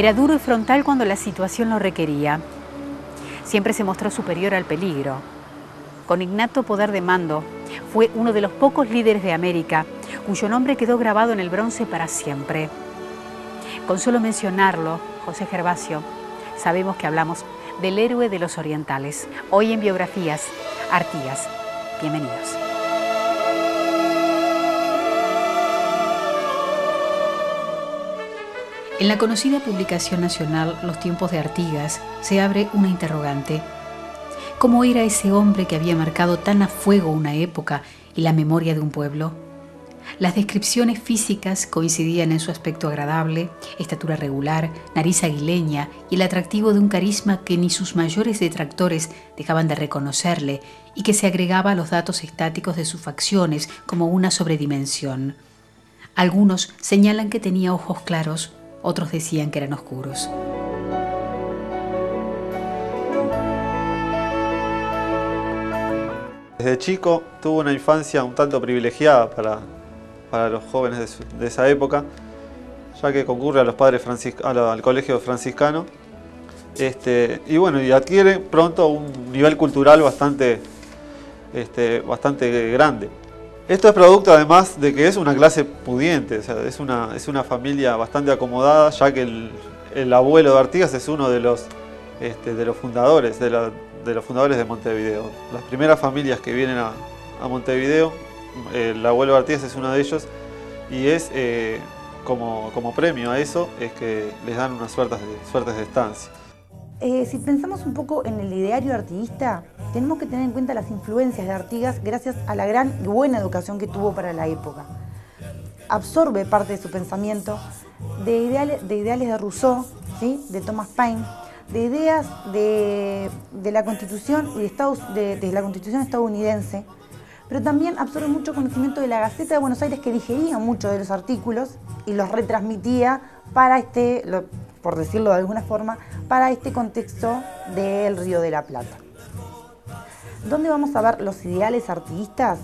Era duro y frontal cuando la situación lo requería. Siempre se mostró superior al peligro. Con innato poder de mando, fue uno de los pocos líderes de América cuyo nombre quedó grabado en el bronce para siempre. Con solo mencionarlo, José Gervasio, sabemos que hablamos del héroe de los orientales. Hoy en Biografías, Artigas. Bienvenidos. En la conocida publicación nacional Los tiempos de Artigas se abre una interrogante. ¿Cómo era ese hombre que había marcado tan a fuego una época y la memoria de un pueblo? Las descripciones físicas coincidían en su aspecto agradable, estatura regular, nariz aguileña y el atractivo de un carisma que ni sus mayores detractores dejaban de reconocerle y que se agregaba a los datos estáticos de sus facciones como una sobredimensión. Algunos señalan que tenía ojos claros, otros decían que eran oscuros. Desde chico tuvo una infancia un tanto privilegiada para, para los jóvenes de, esa época, ya que concurre a los padres al colegio franciscano. Este, y bueno, y adquiere pronto un nivel cultural bastante, este, bastante grande. Esto es producto además de que es una clase pudiente, es, una, es una familia bastante acomodada, ya que el, abuelo de Artigas es uno de los, este, de los fundadores, de, los fundadores de Montevideo. Las primeras familias que vienen a, Montevideo el abuelo Artigas es uno de ellos y es eh, como, premio a eso es que les dan unas suertes de, suertes de estancia. Eh, si pensamos un poco en el ideario artiguista, tenemos que tener en cuenta las influencias de Artigas gracias a la gran y buena educación que tuvo para la época. Absorbe parte de su pensamiento de ideales de, Rousseau, ¿sí? de Thomas Paine, de ideas de, la Constitución y de, de la Constitución estadounidense, pero también absorbe mucho conocimiento de la Gaceta de Buenos Aires que digería muchos de los artículos y los retransmitía para este, por decirlo de alguna forma, para este contexto del Río de la Plata. ¿Dónde vamos a ver los ideales artiguistas?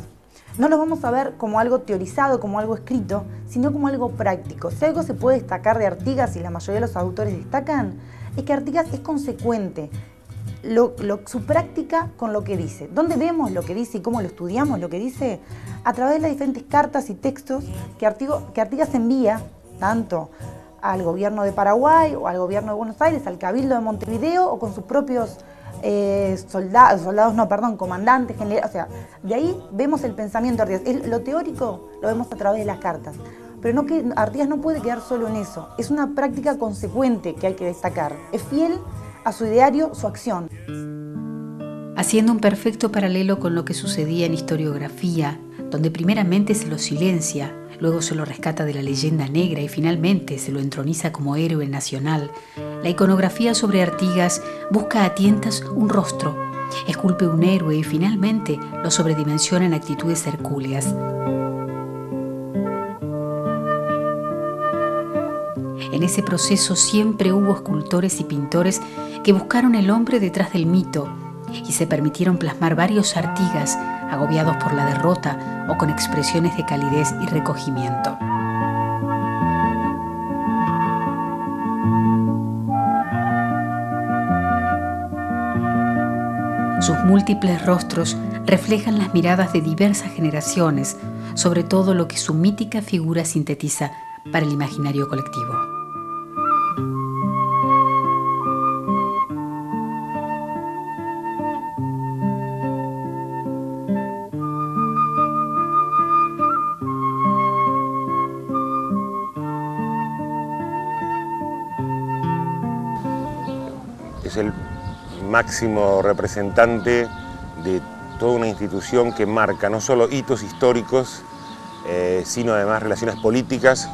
No los vamos a ver como algo teorizado, como algo escrito, sino como algo práctico. Si algo se puede destacar de Artigas y la mayoría de los autores destacan, es que Artigas es consecuente, su práctica con lo que dice. ¿Dónde vemos lo que dice y cómo lo estudiamos lo que dice? A través de las diferentes cartas y textos que, Artigas envía tanto al gobierno de Paraguay o al gobierno de Buenos Aires, al Cabildo de Montevideo o con sus propios eh, soldados, soldados, no, perdón, comandantes, generales. O sea, de ahí vemos el pensamiento de Artigas. lo teórico lo vemos a través de las cartas. Pero no que, Artigas no puede quedar solo en eso. Es una práctica consecuente que hay que destacar. Es fiel a su ideario su acción. Haciendo un perfecto paralelo con lo que sucedía en historiografía, donde primeramente se lo silencia, luego se lo rescata de la leyenda negra y finalmente se lo entroniza como héroe nacional, la iconografía sobre Artigas busca a tientas un rostro, esculpe un héroe y finalmente lo sobredimensiona en actitudes hercúleas. En ese proceso siempre hubo escultores y pintores que buscaron el hombre detrás del mito y se permitieron plasmar varios artigas agobiados por la derrota o con expresiones de calidez y recogimiento. Sus múltiples rostros reflejan las miradas de diversas generaciones sobre todo lo que su mítica figura sintetiza para el imaginario colectivo. Máximo representante de toda una institución que marca no solo hitos históricos, eh, sino además relaciones políticas,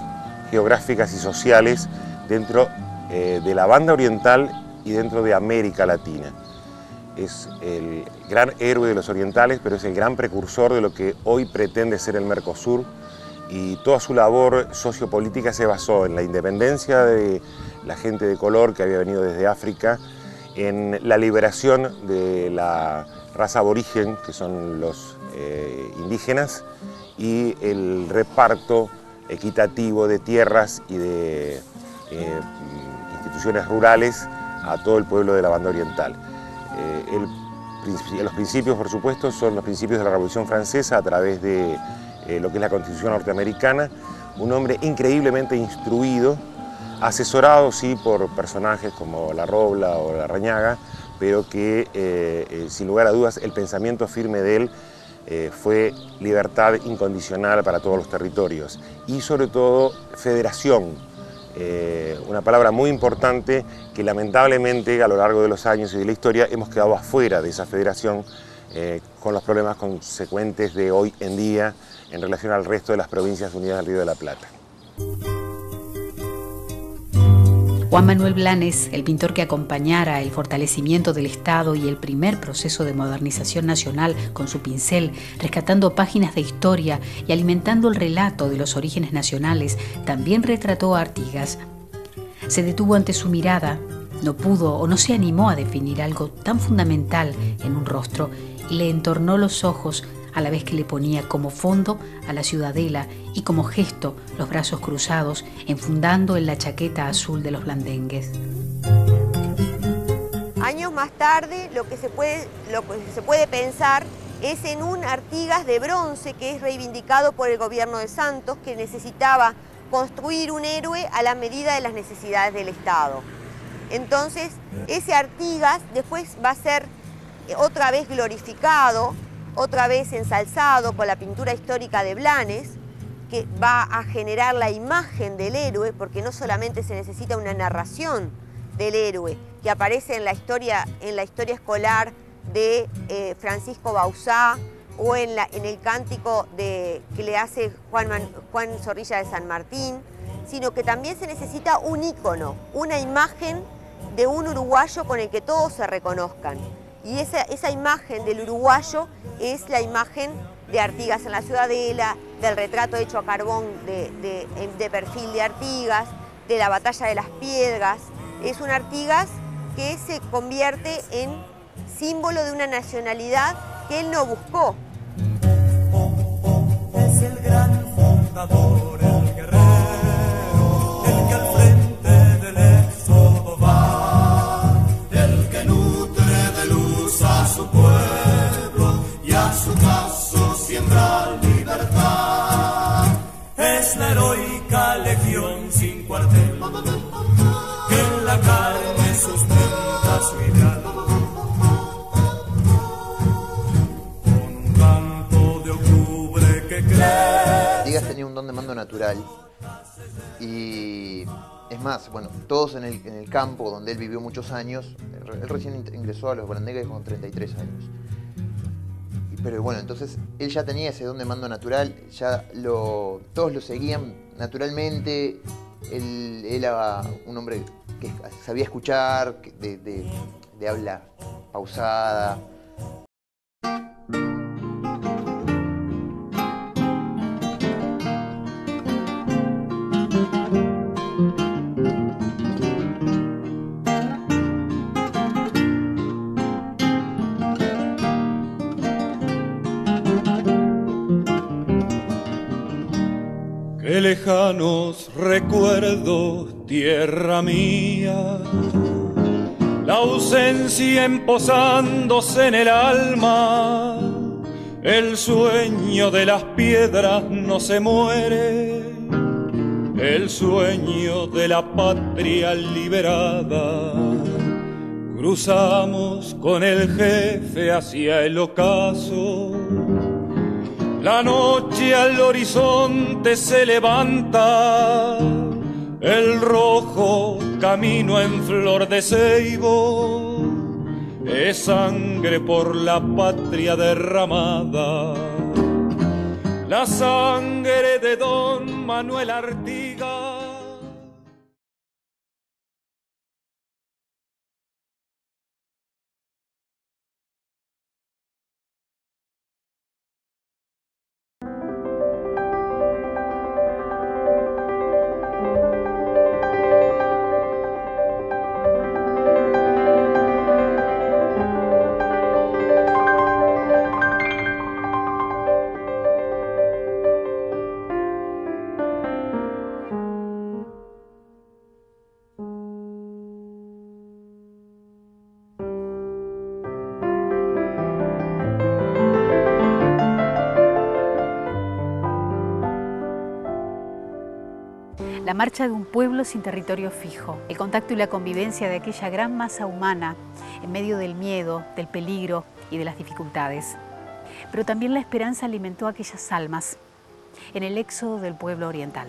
geográficas y sociales dentro eh, de la banda oriental y dentro de América Latina. Es el gran héroe de los orientales, pero es el gran precursor de lo que hoy pretende ser el Mercosur y toda su labor sociopolítica se basó en la independencia de la gente de color que había venido desde África, en la liberación de la raza aborigen, que son los eh, indígenas, y el reparto equitativo de tierras y de eh, instituciones rurales a todo el pueblo de la banda oriental. los principios, por supuesto, son los principios de la Revolución Francesa a través de lo que es la Constitución norteamericana, un hombre increíblemente instruido, asesorado sí por personajes como La Robla o La Rañaga, pero que eh, eh, sin lugar a dudas el pensamiento firme de él eh, fue libertad incondicional para todos los territorios y sobre todo federación, una palabra muy importante que lamentablemente a lo largo de los años y de la historia hemos quedado afuera de esa federación con los problemas consecuentes de hoy en día en relación al resto de las provincias unidas del Río de la Plata. Juan Manuel Blanes, el pintor que acompañara el fortalecimiento del Estado y el primer proceso de modernización nacional con su pincel, rescatando páginas de historia y alimentando el relato de los orígenes nacionales, también retrató a Artigas. Se detuvo ante su mirada, no pudo o no se animó a definir algo tan fundamental en un rostro y le entornó los ojos a la vez que le ponía como fondo a la ciudadela y como gesto los brazos cruzados, enfundando en la chaqueta azul de los blandengues. Años más tarde, lo que se puede, lo que se puede pensar es en un Artigas de bronce que es reivindicado por el gobierno de Santos, que necesitaba construir un héroe a la medida de las necesidades del Estado. Entonces, ese Artigas después va a ser otra vez glorificado otra vez ensalzado con la pintura histórica de Blanes, que va a generar la imagen del héroe, porque no solamente se necesita una narración del héroe que aparece en la historia, en la historia escolar de eh, Francisco Bausá o en, la, en el cántico que le hace Juan, Juan Zorrilla de San Martín, sino que también se necesita un ícono, una imagen de un uruguayo con el que todos se reconozcan. Y esa, esa imagen del uruguayo es la imagen de Artigas en la Ciudadela, del retrato hecho a carbón de, perfil de Artigas, de la batalla de las piedras. Es un Artigas que se convierte en símbolo de una nacionalidad que él no buscó. Es el gran fundador, y es más, bueno, todos en el, en el campo donde él vivió muchos años, él recién ingresó a los Brandegues con 33 años. Pero bueno, entonces él ya tenía ese don de mando natural, ya lo, todos lo seguían naturalmente, él, era un hombre que sabía escuchar, de, de- de habla pausada, Lejanos recuerdos, tierra mía, la ausencia emposándose en el alma, el sueño de las piedras no se muere, el sueño de la patria liberada. Cruzamos con el jefe hacia el ocaso. La noche al horizonte se levanta, el rojo camino en flor de ceibo, es sangre por la patria derramada, la sangre de don Manuel Artigas. La marcha de un pueblo sin territorio fijo, el contacto y la convivencia de aquella gran masa humana en medio del miedo, del peligro y de las dificultades. Pero también la esperanza alimentó aquellas almas en el éxodo del pueblo oriental.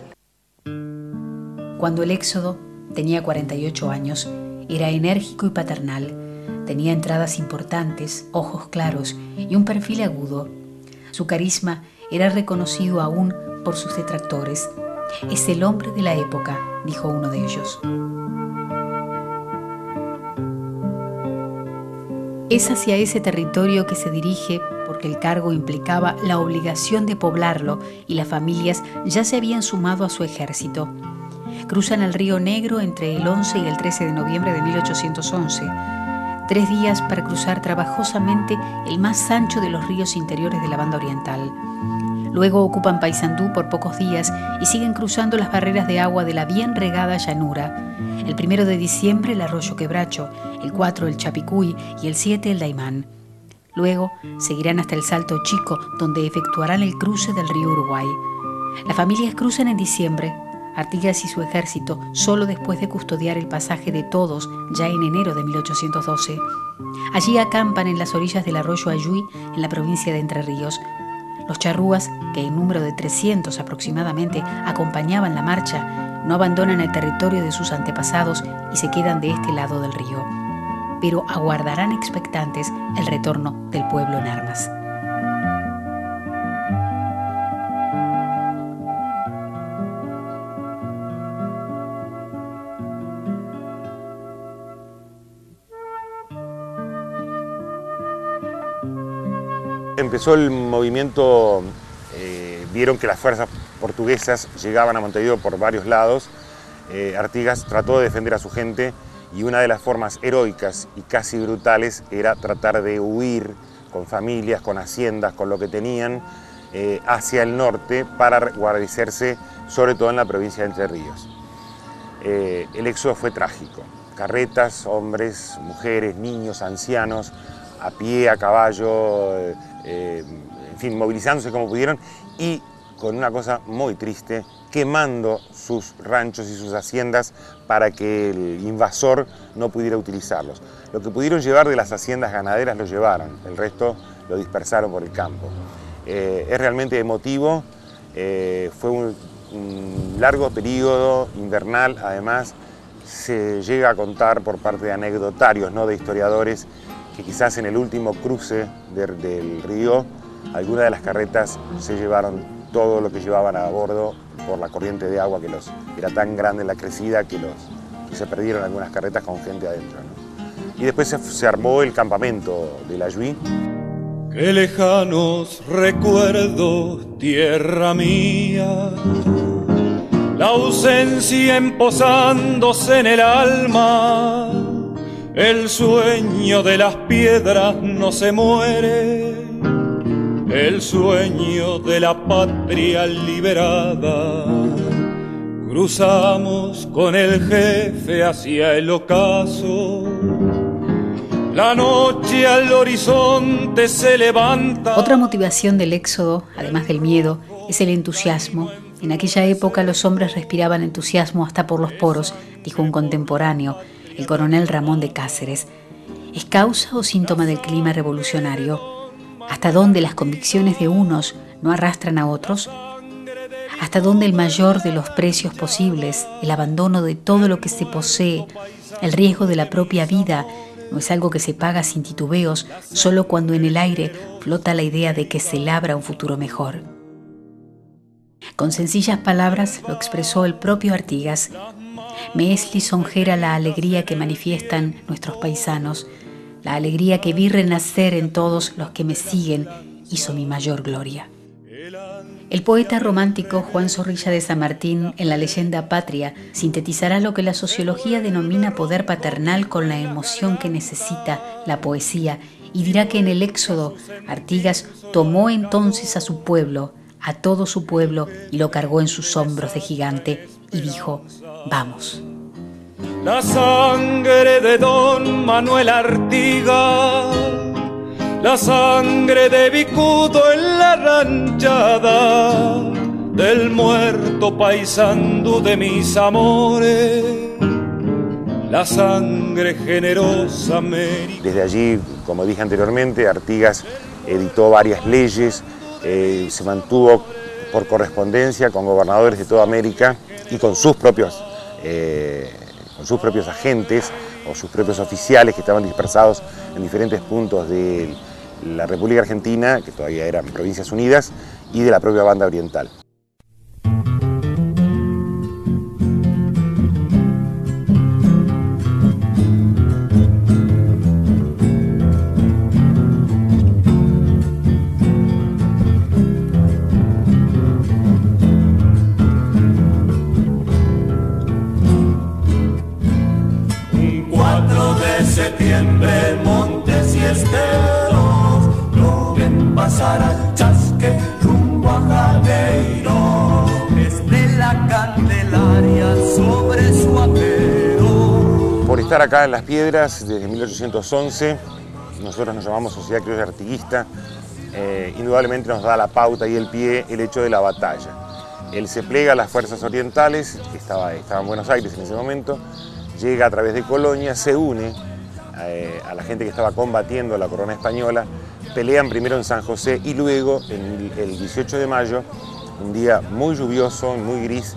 Cuando el éxodo tenía 48 años, era enérgico y paternal, tenía entradas importantes, ojos claros y un perfil agudo. Su carisma era reconocido aún por sus detractores. Es el hombre de la época, dijo uno de ellos. Es hacia ese territorio que se dirige porque el cargo implicaba la obligación de poblarlo y las familias ya se habían sumado a su ejército. Cruzan el río Negro entre el 11 y el 13 de noviembre de 1811. Tres días para cruzar trabajosamente el más ancho de los ríos interiores de la banda oriental. Luego ocupan Paysandú por pocos días y siguen cruzando las barreras de agua de la bien regada llanura. El primero de diciembre el arroyo Quebracho, el 4 el Chapicuy y el 7 el Daimán. Luego seguirán hasta el Salto Chico, donde efectuarán el cruce del río Uruguay. Las familias cruzan en diciembre, Artigas y su ejército solo después de custodiar el pasaje de todos ya en enero de 1812. Allí acampan en las orillas del arroyo Ayuy, en la provincia de Entre Ríos. Los charrúas, que en número de 300 aproximadamente acompañaban la marcha, no abandonan el territorio de sus antepasados y se quedan de este lado del río, pero aguardarán expectantes el retorno del pueblo en armas. El movimiento, eh, vieron que las fuerzas portuguesas llegaban a Montevideo por varios lados. Eh, Artigas trató de defender a su gente y una de las formas heroicas y casi brutales era tratar de huir con familias, con haciendas, con lo que tenían, eh, hacia el norte para guarecerse, sobre todo en la provincia de Entre Ríos. el éxodo fue trágico. Carretas, hombres, mujeres, niños, ancianos, a pie, a caballo, eh, en fin, movilizándose como pudieron y con una cosa muy triste, quemando sus ranchos y sus haciendas para que el invasor no pudiera utilizarlos. Lo que pudieron llevar de las haciendas ganaderas lo llevaron, el resto lo dispersaron por el campo. Eh, es realmente emotivo, eh, fue un, un, largo periodo invernal, además se llega a contar por parte de anecdotarios, no de historiadores, que quizás en el último cruce del río algunas de las carretas se llevaron todo lo que llevaban a bordo por la corriente de agua que los, era tan grande la crecida que, los, se perdieron algunas carretas con gente adentro. Y después se, armó el campamento de la Yuí. Qué lejanos recuerdos, tierra mía, la ausencia emposándose en el alma el sueño de las piedras no se muere, el sueño de la patria liberada. Cruzamos con el jefe hacia el ocaso. La noche al horizonte se levanta. Otra motivación del éxodo, además del miedo, es el entusiasmo. En aquella época los hombres respiraban entusiasmo hasta por los poros, dijo un contemporáneo el coronel Ramón de Cáceres, ¿es causa o síntoma del clima revolucionario? ¿Hasta dónde las convicciones de unos no arrastran a otros? ¿Hasta dónde el mayor de los precios posibles, el abandono de todo lo que se posee, el riesgo de la propia vida, no es algo que se paga sin titubeos, solo cuando en el aire flota la idea de que se labra un futuro mejor? Con sencillas palabras lo expresó el propio Artigas me es lisonjera la alegría que manifiestan nuestros paisanos, la alegría que vi renacer en todos los que me siguen hizo mi mayor gloria. El poeta romántico Juan Zorrilla de San Martín, en la leyenda Patria, sintetizará lo que la sociología denomina poder paternal con la emoción que necesita la poesía y dirá que en el Éxodo Artigas tomó entonces a su pueblo, a todo su pueblo, y lo cargó en sus hombros de gigante y dijo, vamos. La sangre de don Manuel Artiga, la sangre de Vicudo en la ranchada, del muerto paisando de mis amores, la sangre generosa me... Desde allí, como dije anteriormente, Artigas editó varias leyes, eh, se mantuvo por correspondencia con gobernadores de toda América y con sus propios, eh, con sus propios agentes o sus propios oficiales que estaban dispersados en diferentes puntos de la República Argentina, que todavía eran Provincias Unidas, y de la propia banda oriental. Estar acá en Las Piedras desde 1811, nosotros nos llamamos Sociedad Criolla Artiguista, eh, indudablemente nos da la pauta y el pie el hecho de la batalla. Él se plega a las fuerzas orientales, que estaba, estaba en Buenos Aires en ese momento, llega a través de Colonia, se une eh, a la gente que estaba combatiendo la corona española, pelean primero en San José y luego el 18 de mayo, un día muy lluvioso, muy gris,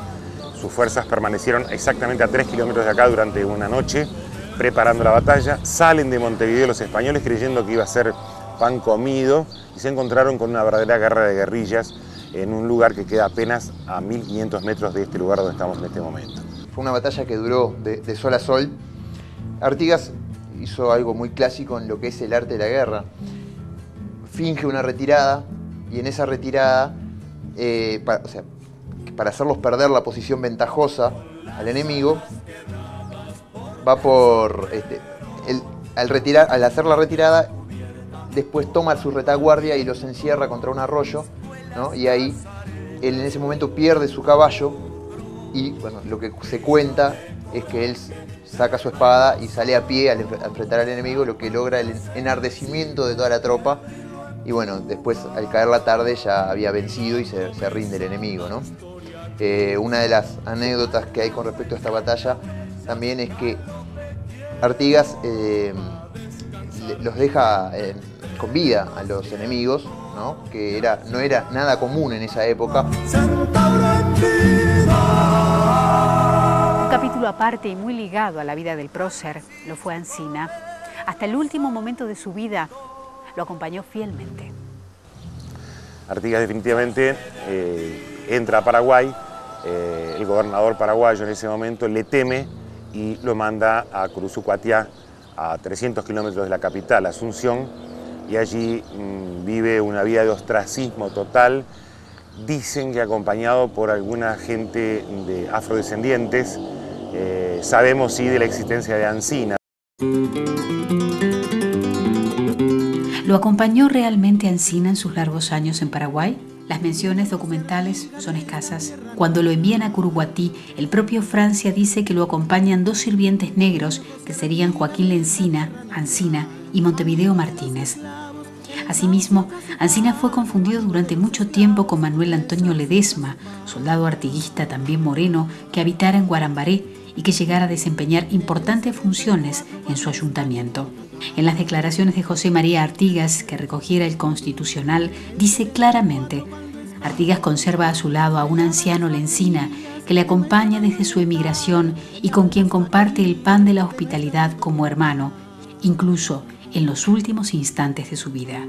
sus fuerzas permanecieron exactamente a 3 kilómetros de acá durante una noche, preparando la batalla, salen de Montevideo los españoles creyendo que iba a ser pan comido y se encontraron con una verdadera guerra de guerrillas en un lugar que queda apenas a 1500 metros de este lugar donde estamos en este momento. Fue una batalla que duró de, sol a sol. Artigas hizo algo muy clásico en lo que es el arte de la guerra. Finge una retirada y en esa retirada, eh, para hacerlos perder la posición ventajosa al enemigo, va por. este, el- al, retirar, al hacer la retirada, después toma su retaguardia y los encierra contra un arroyo, ¿no? y ahí él en ese momento pierde su caballo y bueno, lo que se cuenta es que él saca su espada y sale a pie al enfrentar al enemigo, lo que logra el enardecimiento de toda la tropa. Y bueno, después al caer la tarde ya había vencido y se, se rinde el enemigo. ¿no? Eh, una de las anécdotas que hay con respecto a esta batalla también es que Artigas eh, los deja eh, con vida a los enemigos, ¿no? que era, no era nada común en esa época. Un capítulo aparte y muy ligado a la vida del prócer lo fue Ancina. Hasta el último momento de su vida lo acompañó fielmente. Artigas definitivamente eh, entra a Paraguay, eh, el gobernador paraguayo en ese momento le teme y lo manda a Curuzucuatiá, a 300 kilómetros de la capital, Asunción, y allí mm, vive una vida de ostracismo total, dicen que acompañado por alguna gente de afrodescendientes, eh, sabemos sí de la existencia de Ancina, ¿Lo acompañó realmente Ancina en sus largos años en Paraguay? Las menciones documentales son escasas. Cuando lo envían a Curuguatí, el propio Francia dice que lo acompañan dos sirvientes negros que serían Joaquín Lencina, Ancina y Montevideo Martínez. Asimismo, Ancina fue confundido durante mucho tiempo con Manuel Antonio Ledesma, soldado artiguista también moreno que habitara en Guarambaré y que llegara a desempeñar importantes funciones en su ayuntamiento. En las declaraciones de José María Artigas, que recogiera el Constitucional, dice claramente, Artigas conserva a su lado a un anciano Lencina que le acompaña desde su emigración y con quien comparte el pan de la hospitalidad como hermano, incluso en los últimos instantes de su vida.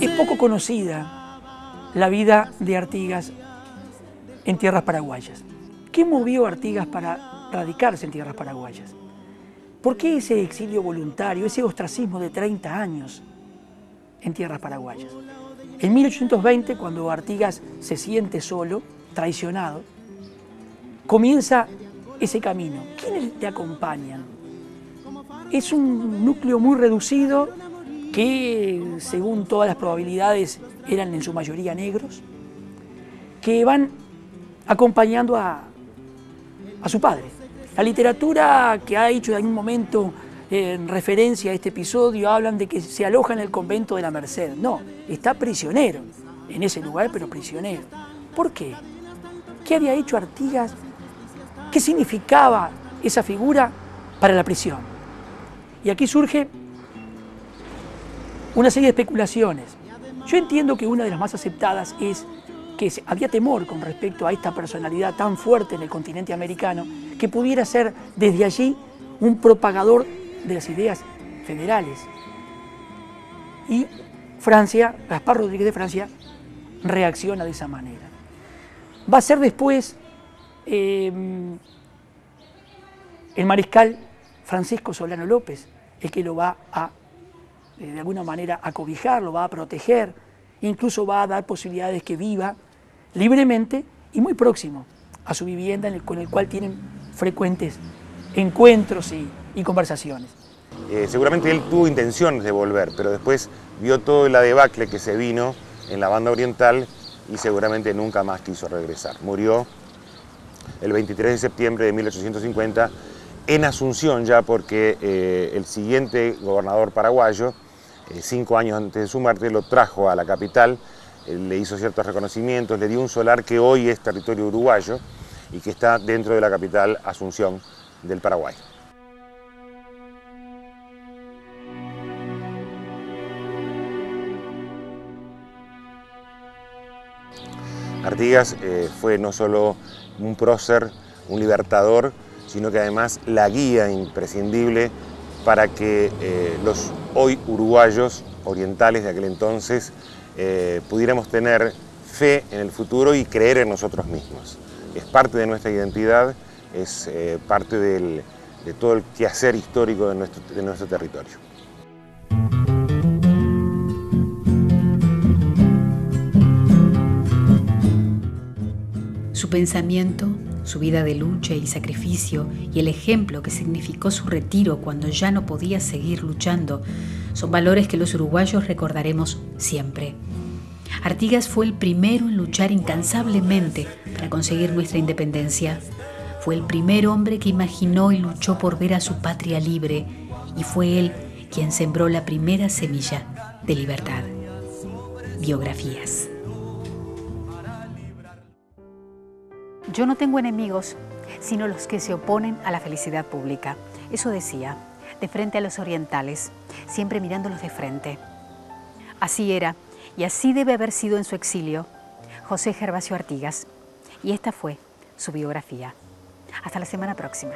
Es poco conocida la vida de Artigas en tierras paraguayas. ¿Qué movió a Artigas para radicarse en tierras paraguayas? ¿Por qué ese exilio voluntario, ese ostracismo de 30 años en tierras paraguayas? En 1820, cuando Artigas se siente solo, traicionado, comienza ese camino. ¿Quiénes te acompañan? Es un núcleo muy reducido que, según todas las probabilidades, eran en su mayoría negros, que van acompañando a, a su padre. La literatura que ha hecho en algún momento en referencia a este episodio hablan de que se aloja en el convento de la Merced. No, está prisionero en ese lugar, pero prisionero. ¿Por qué? ¿Qué había hecho Artigas? ¿Qué significaba esa figura para la prisión? Y aquí surge una serie de especulaciones. Yo entiendo que una de las más aceptadas es que había temor con respecto a esta personalidad tan fuerte en el continente americano que pudiera ser desde allí un propagador de las ideas federales. Y Francia, Gaspar Rodríguez de Francia, reacciona de esa manera. Va a ser después em, el mariscal Francisco Solano López el que lo va a, eh, de alguna manera, acobijar, lo va a proteger, incluso va a dar posibilidades que viva libremente y muy próximo a su vivienda con el cual tienen frecuentes encuentros y, conversaciones. Eh, seguramente él tuvo intenciones de volver, pero después vio todo la debacle que se vino en la banda oriental y seguramente nunca más quiso regresar. Murió el 23 de septiembre de 1850 en Asunción ya porque eh, el siguiente gobernador paraguayo, eh, cinco años antes de su muerte, lo trajo a la capital, le hizo ciertos reconocimientos, le dio un solar que hoy es territorio uruguayo y que está dentro de la capital Asunción del Paraguay. Artigas eh, fue no solo un prócer, un libertador, sino que además la guía imprescindible para que eh, los hoy uruguayos orientales de aquel entonces eh, pudiéramos tener fe en el futuro y creer en nosotros mismos. Es parte de nuestra identidad, es parte de todo el quehacer histórico de nuestro territorio. Pensamiento, su vida de lucha y sacrificio y el ejemplo que significó su retiro cuando ya no podía seguir luchando son valores que los uruguayos recordaremos siempre. Artigas fue el primero en luchar incansablemente para conseguir nuestra independencia. Fue el primer hombre que imaginó y luchó por ver a su patria libre y fue él quien sembró la primera semilla de libertad. Biografías. Yo no tengo enemigos, sino los que se oponen a la felicidad pública. Eso decía, de frente a los orientales, siempre mirándolos de frente. Así era, y así debe haber sido en su exilio, José Gervasio Artigas. Y esta fue su biografía. Hasta la semana próxima.